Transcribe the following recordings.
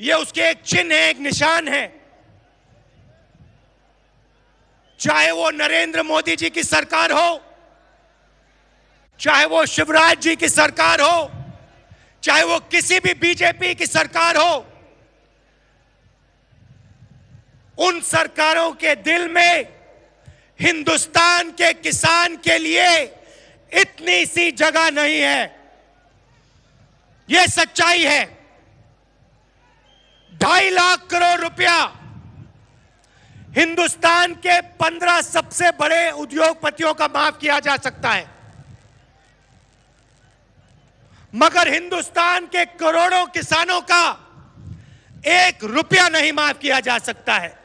ये उसके एक चिन्ह है, एक निशान है। चाहे वो नरेंद्र मोदी जी की सरकार हो, चाहे वो शिवराज जी की सरकार हो, चाहे वो किसी भी बीजेपी की सरकार हो, उन सरकारों के दिल में हिंदुस्तान के किसान के लिए इतनी सी जगह नहीं है। यह सच्चाई है। ढाई लाख करोड़ रुपया। हिंदुस्तान के पंद्रह सबसे बड़े उद्योगपतियों का माफ़ किया जा सकता है। मगर हिंदुस्तान के करोड़ों किसानों का एक रुपया नहीं माफ़ किया जा सकता है।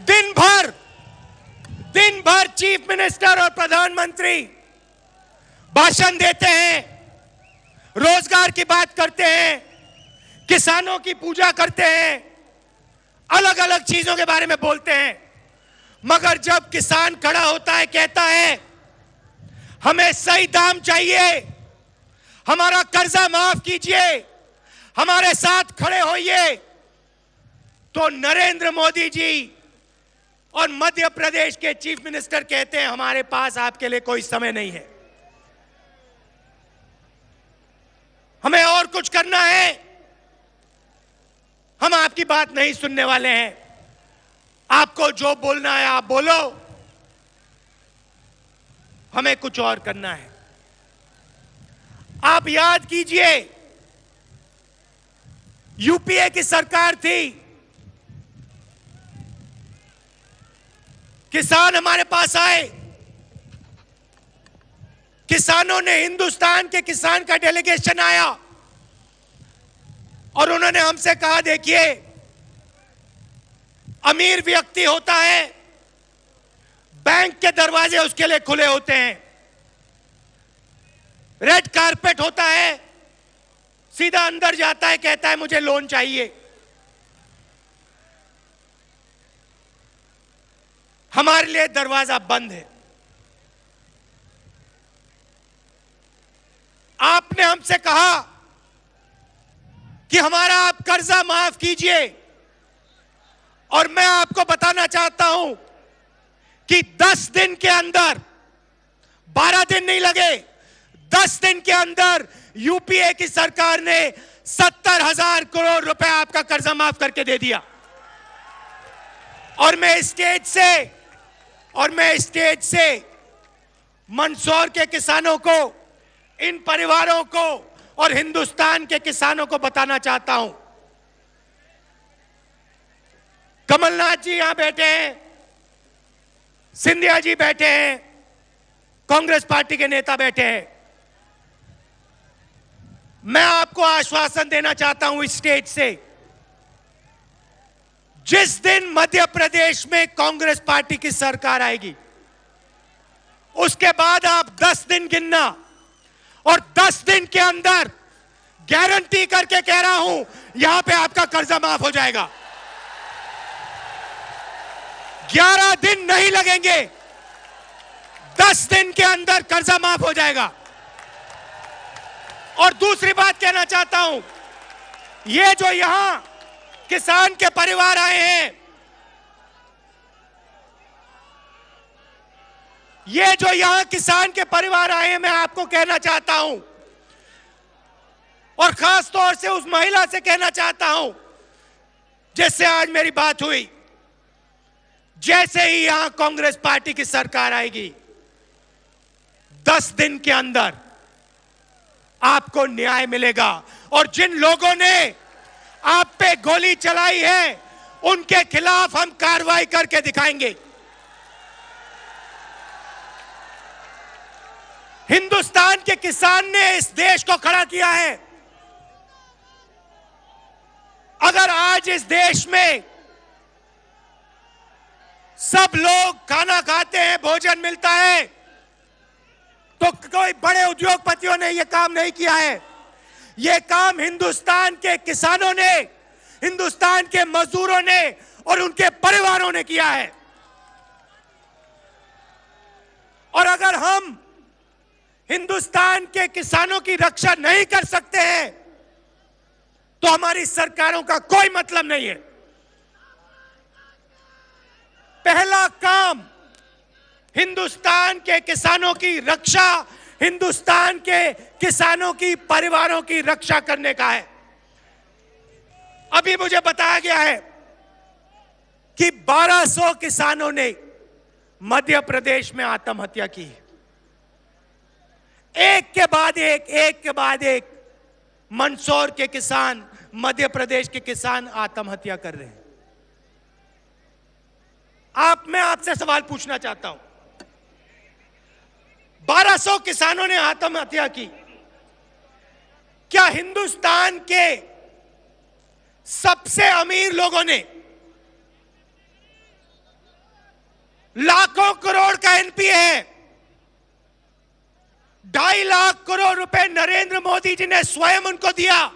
दिन भर दिन भर चीफ मिनिस्टर और प्रधानमंत्री भाषण देते हैं। रोज़गार की बात करते हैं, किसानों की पूजा करते हैं अलग अलग चीज़ों के बारे में बोलते हैं। मगर जब किसान खड़ा होता है, कहता है, हमें सही दाम चाहिए, हमारा कर्जा माफ़ कीजिए, हमारे साथ खड़े होइए। तो नरेंद्र मोदी जी और मध्य प्रदेश के चीफ मिनिस्टर कहते हैं, हमारे पास आपके लिए कोई समय नहीं है। हमें और कुछ करना है। हम आपकी बात नहीं सुनने वाले हैं। आपको जो बोलना है, आप बोलो। हमें कुछ और करना है। आप याद कीजिए, यूपीए की सरकार थी। किसान हमारे पास आए। किसानों ने हिंदुस्तान के किसान का डेलीगेशन आया। और उन्होंने हमसे कहा, देखिए, अमीर व्यक्ति होता है, बैंक के दरवाजे उसके लिए खुले होते हैं। रेड कारपेट होता है, सीधा अंदर जाता है, कहता है, मुझे लोन चाहिए। हमारे लिए दरवाज़ा बंद है। आपने हमसे कहा कि हमारा आप कर्जा माफ़ कीजिए। और मैं आपको बताना चाहता हूँ कि 10 दिन के अंदर 12 दिन नहीं लगे 10 दिन के अंदर यूपीए की सरकार ने सत्तर हज़ार करोड़ रुपए आपका कर्जा माफ़ करके दे दिया। और मैं स्टेज से, और मैं स्टेज से मंदसौर के किसानों को इन परिवारों को और हिंदुस्तान के किसानों को बताना चाहता हूँ। कमलनाथ जी यहाँ बैठे हैं, सिंधिया जी बैठे हैं, कांग्रेस पार्टी के नेता बैठे हैं। मैं आपको आश्वासन देना चाहता हूँ इस स्टेज से। जिस दिन मध्य प्रदेश में कांग्रेस पार्टी की सरकार आएगी, उसके बाद आप 10 दिन गिनना। और 10 दिन के अंदर गारंटी करके कह रहा हूँ, यहाँ पे आपका कर्जा माफ़ हो जाएगा। 11 दिन नहीं लगेंगे 10 दिन के अंदर कर्जा माफ़ हो जाएगा। और दूसरी बात कहना चाहता हूँ, ये जो यहाँ किसान के परिवार आए हैं ये जो यहाँ किसान के परिवार आए हैं, मैं आपको कहना चाहता हूँ। और खास तौर से उस महिला से कहना चाहता हूँ, जिससे आज मेरी बात हुई। जैसे ही यहाँ कांग्रेस पार्टी की सरकार आएगी, दस दिन के अंदर आपको न्याय मिलेगा। और जिन लोगों ने आप पे गोली चलाई है, उनके खिलाफ हम कार्रवाई करके दिखाएँगे। हिंदुस्तान के किसान ने इस देश को खड़ा किया है। अगर आज इस देश में सब लोग खाना खाते हैं, भोजन मिलता है तो कोई बड़े उद्योगपतियों ने यह काम नहीं किया है। यह काम हिंदुस्तान के किसानों ने, हिंदुस्तान के मजदूरों ने और उनके परिवारों ने किया है। और अगर हम हिंदुस्तान के किसानों की रक्षा नहीं कर सकते हैं तो हमारी सरकारों का कोई मतलब नहीं है। पहला काम, हिंदुस्तान के किसानों की रक्षा, हिंदुस्तान के किसानों की परिवारों की रक्षा करने का है। अभी मुझे बताया गया है कि 1200 किसानों ने मध्य प्रदेश में आत्महत्या की। एक के बाद एक एक के बाद एक। मंदसौर के किसान, मध्य प्रदेश के किसान आत्महत्या कर रहे हैं। आप, मैं आपसे सवाल पूछना चाहता हूँ। 1200 किसानों ने आत्महत्या की। क्या हिंदुस्तान के सबसे अमीर लोगों ने लाखों करोड़ का एनपीए है? करोड़ रुपए नरेंद्र मोदी जी ने स्वयं उनको दिया।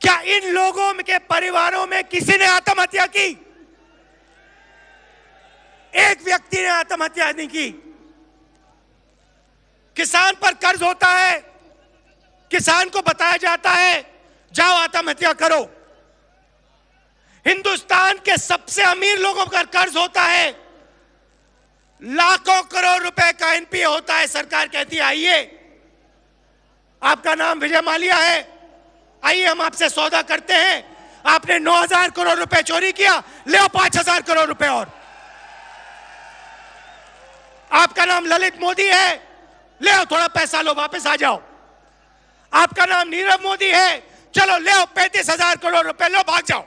क्या इन लोगों के परिवारों में किसी ने आत्महत्या की? एक व्यक्ति ने आत्महत्या नहीं की। किसान पर कर्ज होता है, किसान को बताया जाता है, जाओ आत्महत्या करो। हिंदुस्तान के सबसे अमीर लोगों का कर्ज होता है। लाखों करोड़ रुपए का एनपीए होता है, सरकार कहती है, आइए। आपका नाम विजय मालिया है। आइए, हम आपसे सौदा करते हैं। आपने 9000 करोड़ रुपए चोरी किया, ले पाँच हज़ार करोड़ रुपए और। आपका नाम ललित मोदी है, ले थोड़ा पैसा लो, वापस आ जाओ। आपका नाम नीरव मोदी है, चलो ले पैंतीस हज़ार करोड़ रुपए, लो, भाग जाओ।